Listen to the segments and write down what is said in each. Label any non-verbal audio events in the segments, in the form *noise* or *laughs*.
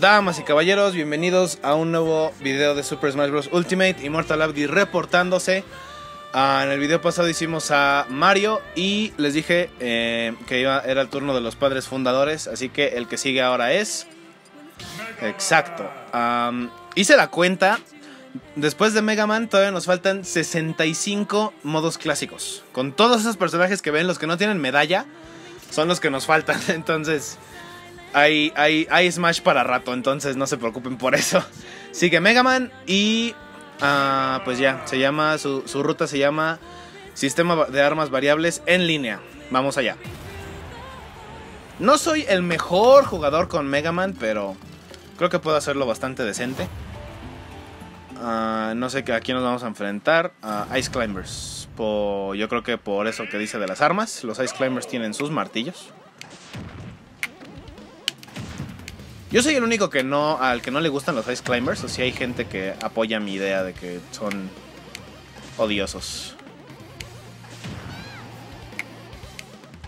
Damas y caballeros, bienvenidos a un nuevo video de Super Smash Bros. Ultimate. Immortal Abdi reportándose. Ah, en el video pasado hicimos a Mario y les dije eh, que iba, era el turno de los padres fundadores. Así que el que sigue ahora es. Exacto. Hice la cuenta. Después de Mega Man todavía nos faltan 65 modos clásicos. Con todos esos personajes que ven, los que no tienen medalla, son los que nos faltan. *laughs* Entonces, hay, hay, hay Smash para rato, entonces no se preocupen por eso. *laughs* Sigue Mega Man y ah, pues ya, se llama, su, su ruta se llama Sistema de Armas Variables en línea. Vamos allá. No soy el mejor jugador con Mega Man, pero creo que puedo hacerlo bastante decente. Ah, no sé a quién nos vamos a enfrentar. A Ice Climbers. Po- yo creo que por eso que dice de las armas. Los Ice Climbers tienen sus martillos. Yo soy el único que no, al que no le gustan los Ice Climbers. O si hay gente que apoya mi idea de que son odiosos.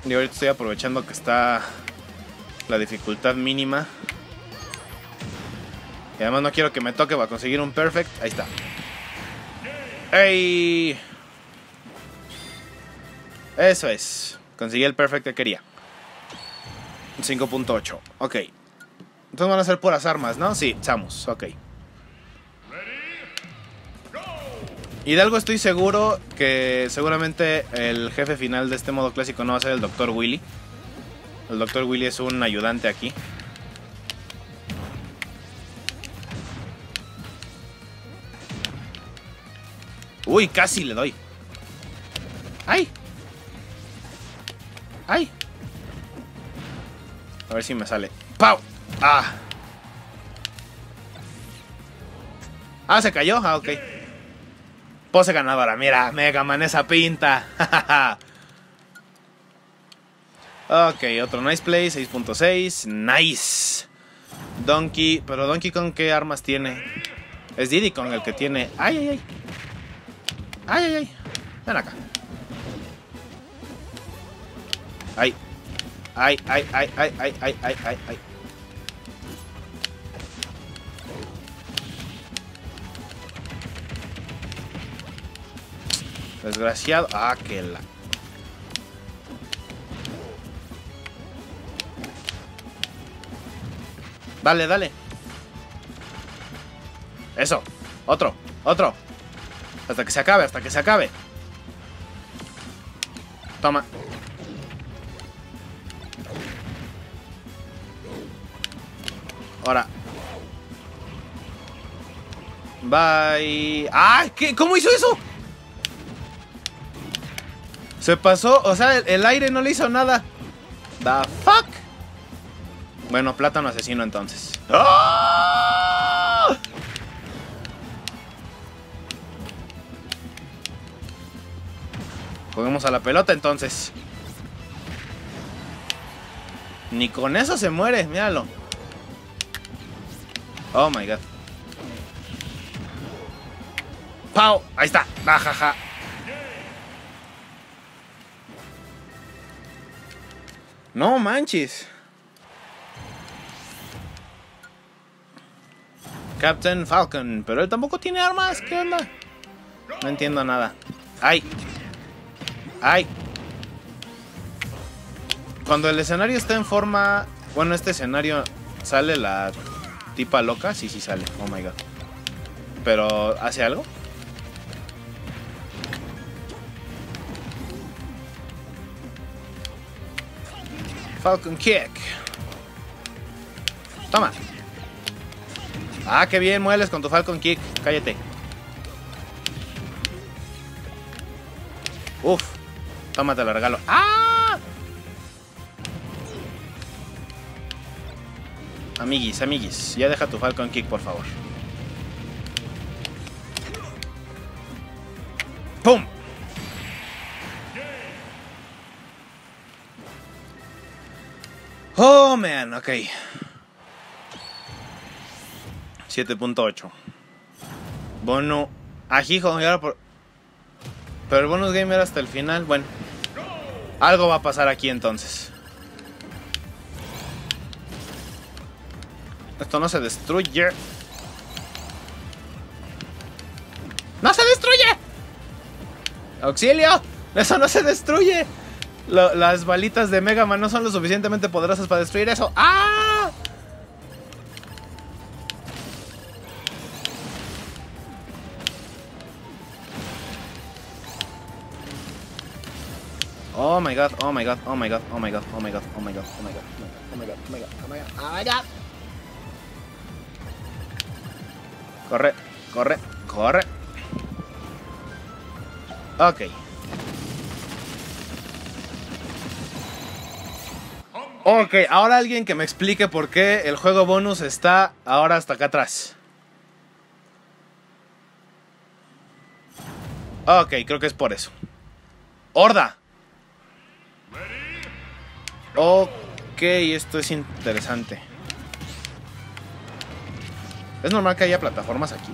Y ahorita estoy aprovechando que está la dificultad mínima. Y además no quiero que me toque para conseguir un perfect. Ahí está. ¡Ey! Eso es. Conseguí el perfect que quería. 5.8. Ok. Entonces van a ser puras armas, ¿no? Sí, Samus. Ok. Y de algo estoy seguro que seguramente el jefe final de este modo clásico no va a ser el Dr. Willy. El Dr. Willy es un ayudante aquí. Uy, casi le doy. ¡Ay! ¡Ay! A ver si me sale. ¡Pau! ¡Ah! Ah, se cayó. Ah, ok. Pose ganadora. Mira, Mega Man, esa pinta. *laughs* ok, otro nice play. 6.6. Nice. Donkey. Pero Donkey Kong, ¿qué armas tiene? Es Diddy Kong el que tiene. ¡Ay, ay, ay! ¡Ay, ay, ay! Ven acá. ¡Ay! ¡Ay, ay, ay, ay, ay, ay, ay, ay, ay! Desgraciado. Ah, que la. Dale, dale. Eso. Otro. Otro. Hasta que se acabe, hasta que se acabe. Toma. Ahora. Bye. ¡Ah! ¿qué? ¿Cómo hizo eso? Se pasó, o sea, el, aire no le hizo nada. The fuck. Bueno, plátano asesino entonces. ¡Ah! Juguemos a la pelota entonces. Ni con eso se muere, míralo. Oh my god. ¡Pau! Ahí está. Bajaja. No manches. Captain Falcon. Pero él tampoco tiene armas. ¿Qué onda? No entiendo nada. ¡Ay! ¡Ay! Cuando el escenario está en forma... Bueno, este escenario sale la tipa loca. Sí, sí sale. Oh my god. Pero, ¿hace algo? Falcon Kick. Toma. Ah, qué bien mueles con tu Falcon Kick. Cállate. Uf. Toma, te lo regalo. ¡Ah! Amiguis, amiguis. Ya deja tu Falcon Kick, por favor. Oh, man, ok. 7.8. Bono. Ajijo, y ahora por. Pero el bonus game era hasta el final. Bueno. Algo va a pasar aquí entonces. Esto no se destruye. ¡No se destruye! ¡Auxilio! ¡Eso no se destruye! Las balitas de Mega Man no son lo suficientemente poderosas para destruir eso. ¡Ah! Oh my god, oh my god, oh my god, oh my god, oh my god, oh my god, oh my god, oh my god, oh my god, oh my god, oh my god. Corre, corre, corre. Ok. Ok, ahora alguien que me explique por qué el juego bonus está ahora hasta acá atrás. Ok, creo que es por eso. ¡Horda! Ok, esto es interesante. ¿Es normal que haya plataformas aquí?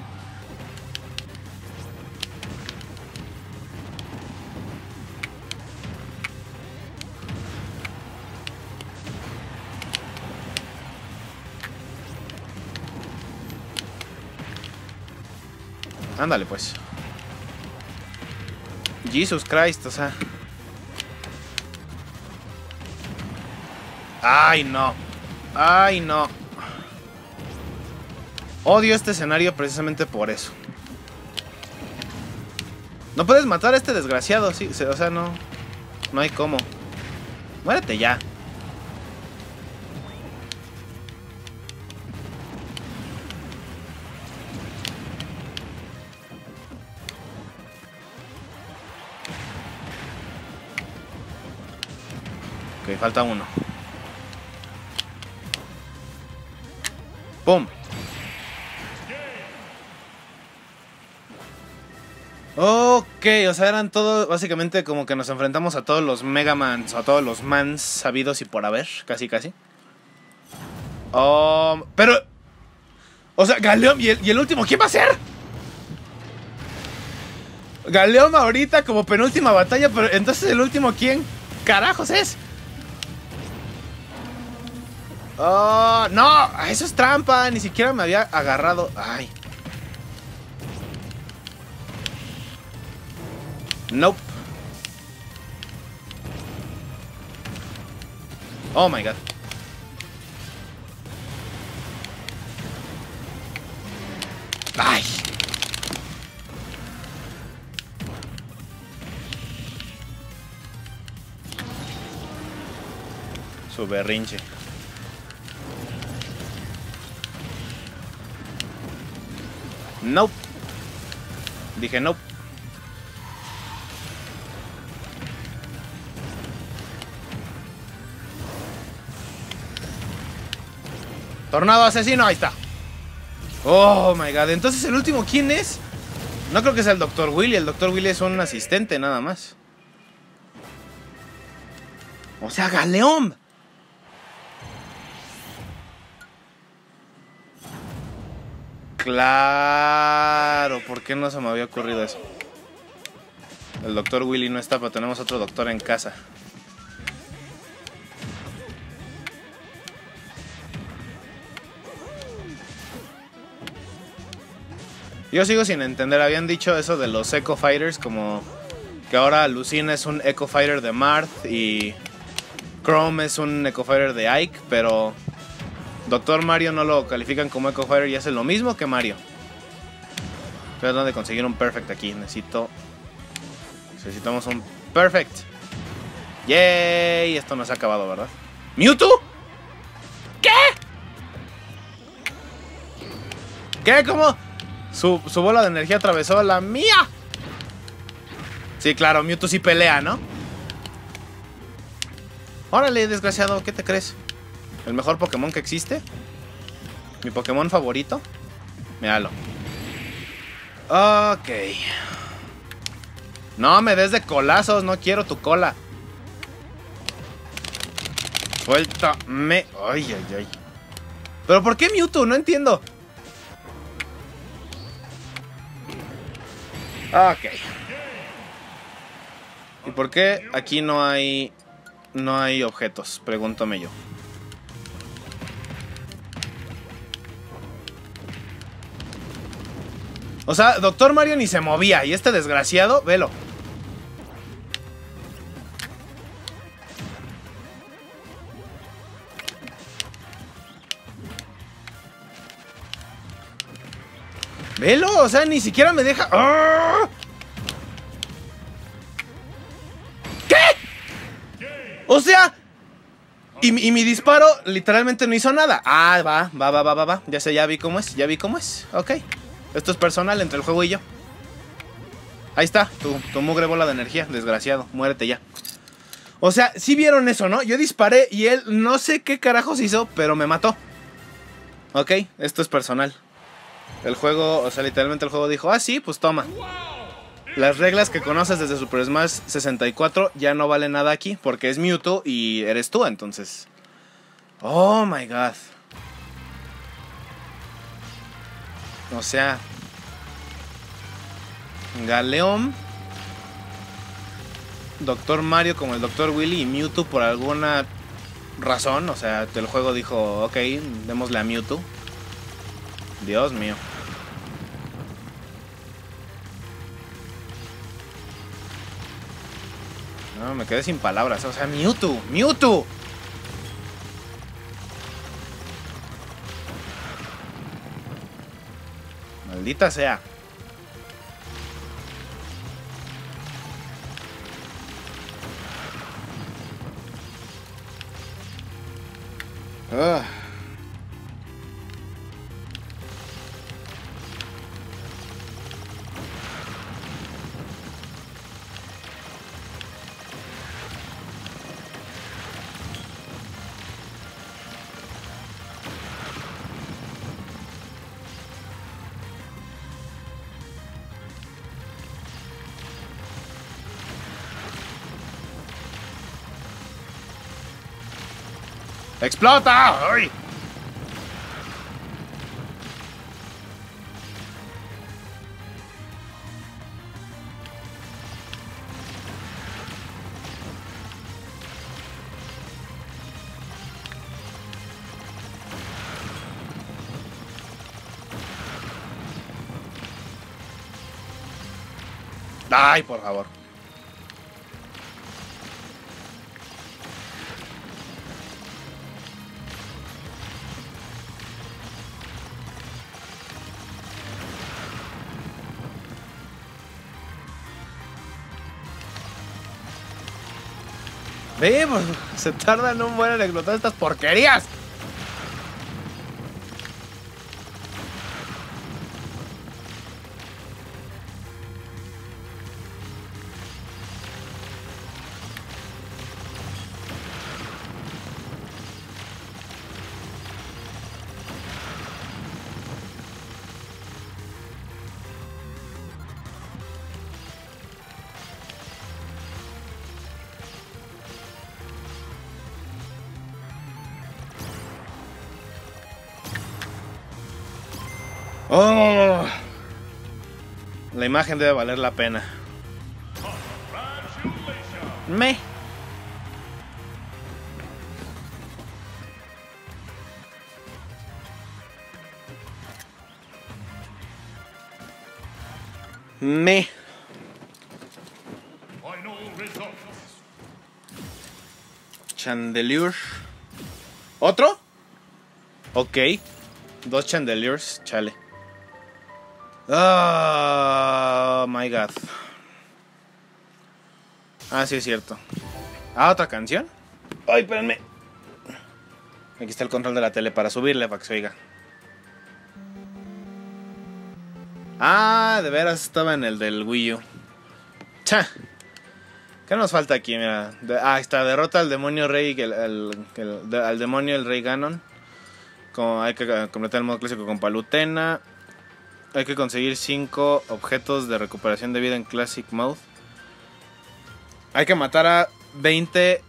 Ándale, pues. Jesus Christ, o sea. Ay, no. Ay, no. Odio este escenario precisamente por eso. No puedes matar a este desgraciado, sí. O sea, no. No hay cómo. Muérete ya. Ok, falta uno. ¡Pum! Ok, o sea, eran todos, básicamente como que nos enfrentamos a todos los Mega Mans, a todos los Mans sabidos y por haber, casi casi. Um, pero... O sea, Galeón, ¿y el, ¿y el último quién va a ser? Galeón ahorita como penúltima batalla, pero entonces el último quién carajos es? Oh, no, eso es trampa. Ni siquiera me había agarrado. Ay. Nope. Oh my god. Ay. Su berrinche. Nope. Dije nope. Tornado asesino, ahí está. Oh my god. Entonces el último, ¿quién es? No creo que sea el Dr. Willy. El Dr. Willy es un asistente nada más. O sea, Galeón. Claro, ¿por qué no se me había ocurrido eso? El doctor Willy no está, pero tenemos otro doctor en casa. Yo sigo sin entender, habían dicho eso de los Echo Fighters, como que ahora Lucina es un Echo Fighter de Marth y Chrome es un Echo Fighter de Ike, pero Doctor Mario no lo califican como Echo Fighter y hace lo mismo que Mario. Pero de conseguir un perfect aquí. Necesito. Necesitamos un perfect. Yay. Esto no se ha acabado, ¿verdad? ¿Mewtwo? ¿Qué? ¿Qué? ¿Cómo? Su, su bola de energía atravesó la mía. Sí, claro, Mewtwo sí pelea, ¿no? Órale, desgraciado, ¿qué te crees? El mejor Pokémon que existe. Mi Pokémon favorito. Míralo. Ok. No me des de colazos, no quiero tu cola. Suéltame. Ay, ay, ay. ¿Pero por qué Mewtwo? No entiendo. Ok. ¿Y por qué aquí no hay... No hay objetos? Pregúntame yo. O sea, Doctor Mario ni se movía. Y este desgraciado, velo. Velo, o sea, ni siquiera me deja. ¡Ah! ¿Qué? O sea. Y, y, mi disparo literalmente no hizo nada. Ah, va, va, va, va, va, va. Ya sé, ya vi cómo es, ya vi cómo es. Ok. Esto es personal entre el juego y yo. Ahí está, tu, mugre bola de energía, desgraciado. Muérete ya. O sea, sí vieron eso, ¿no? Yo disparé y él no sé qué carajos hizo, pero me mató. Ok, esto es personal. El juego, o sea, literalmente el juego dijo, ah, sí, pues toma. Las reglas que conoces desde Super Smash 64 ya no valen nada aquí, porque es Mewtwo y eres tú, entonces. Oh my god. O sea. Galeón. Doctor Mario como el Doctor Willy y Mewtwo por alguna razón. O sea, el juego dijo, ok, démosle a Mewtwo. Dios mío. No, me quedé sin palabras. O sea, Mewtwo, Mewtwo. Maldita sea. Ugh. ¡Explota! ¡Ay! Ay, por favor. Ve, pues, se tardan un buen en explotar estas porquerías. Oh, la imagen debe valer la pena. Me. Me. Chandelier. ¿Otro? Ok. Dos chandeliers, chale. Oh my god. Ah, sí es cierto. Ah, otra canción. Ay, espérenme. Aquí está el control de la tele para subirle para que se oiga. Ah, de veras estaba en el del Wii U. Cha. ¿Qué nos falta aquí? Mira. ah, está. Derrota al demonio rey. El, al demonio el rey Ganon. Como hay que completar el modo clásico con Palutena. Hay que conseguir 5 objetos de recuperación de vida en Classic Mode. Hay que matar a 20...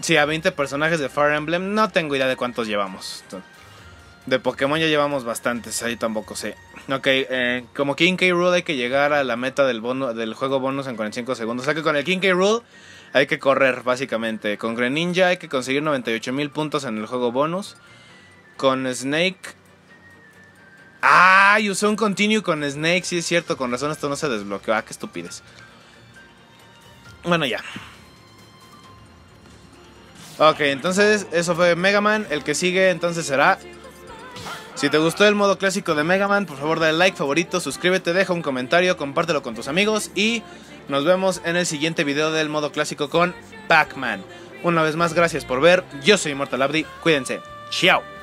Sí, a 20 personajes de Fire Emblem. No tengo idea de cuántos llevamos. De Pokémon ya llevamos bastantes, ahí tampoco sé. Ok, eh, como King K. Rule hay que llegar a la meta del, bono, del juego bonus en 45 segundos. O sea que con el King K. Rule hay que correr, básicamente. Con Greninja hay que conseguir 98 mil puntos en el juego bonus. Con Snake ¡Ay! Usé un continue con Snake. Sí, es cierto. Con razón esto no se desbloqueó. Ah, qué estupidez. Bueno, ya. Ok, entonces eso fue Mega Man. El que sigue entonces será... Si te gustó el modo clásico de Mega Man, por favor dale like, favorito, suscríbete, deja un comentario, compártelo con tus amigos y nos vemos en el siguiente video del modo clásico con Pac-Man. Una vez más, gracias por ver. Yo soy Immortal Abdi. Cuídense. Chao.